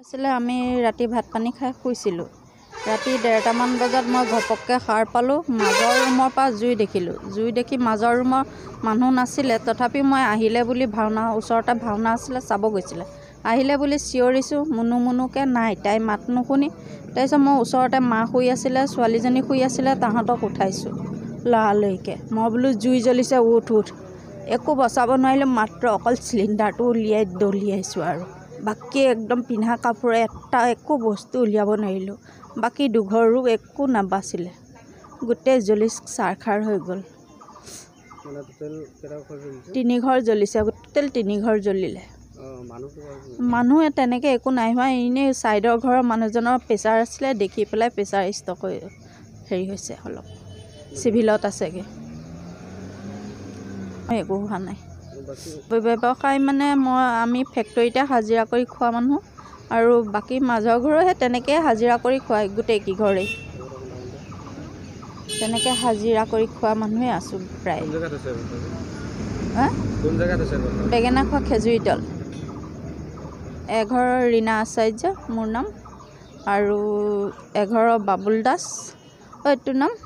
আছিলে আমি ৰাতি ভাত পানী খাই শুইছিলোঁ। ৰাতি ডেৰটামান বজাত মই ঘপককৈ সাৰ পালোঁ মাজৰ ৰুমৰ পৰা জুই দেখিলোঁ। জুই দেখি মাজৰ ৰুমৰ মানুহ নাছিলে তথাপি মই আহিলে বুলি ভাওনা ওচৰতে ভাওনা আছিলে চাব গৈছিলে। আহিলে বুলি চিঞৰিছোঁ মুনু মুনুকৈ নাই তাই মাত নুশুনি। তাৰপিছত মই ওচৰতে মা শুই আছিলে ছোৱালীজনী শুই আছিলে তাহাঁতক উঠাইছোঁ লৰালৰিকৈ মই বোলো জুই জ্বলিছে উঠ উঠ। একো বচাব নোৱাৰিলোঁ মাত্ৰ অকল চিলিণ্ডাৰটো উলিয়াই দলিয়াইছোঁ আৰু। বাকী একদম পিন্ধা কাপোৰ এটা একো বস্তু উলিয়াব নোৱাৰিলোঁ। বাকী দুঘৰো একো নাবাচিলে। গোটেই জ্বলি চাৰখাৰ হৈ গ'ল। মানে টোটেল কেইটা ঘৰ জ্বলিছে? টোটেল তিনি ঘৰ জ্বলিলে। মানুহ তেনেকৈ একো নাই হোৱা। এনেই ছাইডৰ ঘৰৰ মানুহজনৰ প্ৰেছাৰ আছিলে দেখি পেলাই প্ৰেছাৰ ষ্টক হৈ হেৰি হৈছে অলপ। চিভিলত আছেগৈ। একো হোৱা নাই। ব্যৱসায় মানে মই আমি ফেক্টৰীতে হাজিৰা কৰি খোৱা মানুহ। আৰু বাকী মাজৰ ঘৰো সেই তেনেকৈ হাজিৰা কৰি খুৱাই গোটেই কেইঘৰেই তেনেকৈ হাজিৰা কৰি খোৱা মানুহে আছোঁ প্ৰায়? বেঙেনা খোৱা খেজুৰিতল এঘৰৰ ৰীণা আচাৰ্য মোৰ নাম। আৰু এঘৰৰ বাবুল দাস অ' নাম?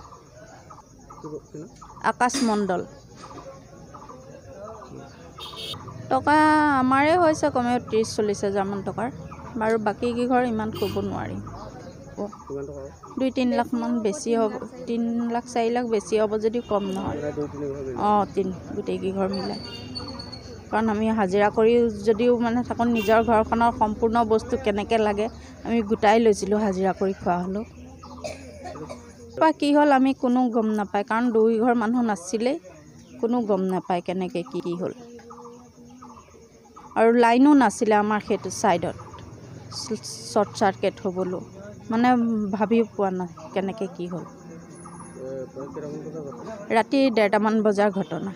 আকাশ মণ্ডল। টকা আমাৰে হৈছে কমেও ত্ৰিছ চল্লিছ হাজাৰমান টকাৰ। বাৰু বাকী কেইঘৰ ইমান ক'ব নোৱাৰিম দুই তিনি লাখমান বেছি হ'ব তিনি লাখ চাৰি লাখ বেছি হ'ব যদি কম নহয়। অঁ তিনি গোটেইকেইঘৰ মিলাই কাৰণ আমি হাজিৰা কৰি যদিও মানে থাকোঁ নিজৰ ঘৰখনৰ সম্পূৰ্ণ বস্তু কেনেকৈ লাগে আমি গোটাই লৈছিলোঁ হাজিৰা কৰি খোৱা হ'লেও বা কি হ'ল আমি কোনো গম নাপায়। কাৰণ দুই ঘৰ মানুহ নাছিলেই কোনো গম নাপায় কেনেকৈ কি কি হ'ল। আৰু লাইনো নাছিলে আমাৰ সেইটো ছাইডত শ্বৰ্ট চাৰ্কিট হ'বলৈ। মানে ভাবি পোৱা নাই কেনেকৈ কি হ'ল। ৰাতি ডেৰটামান বজাৰ ঘটনা।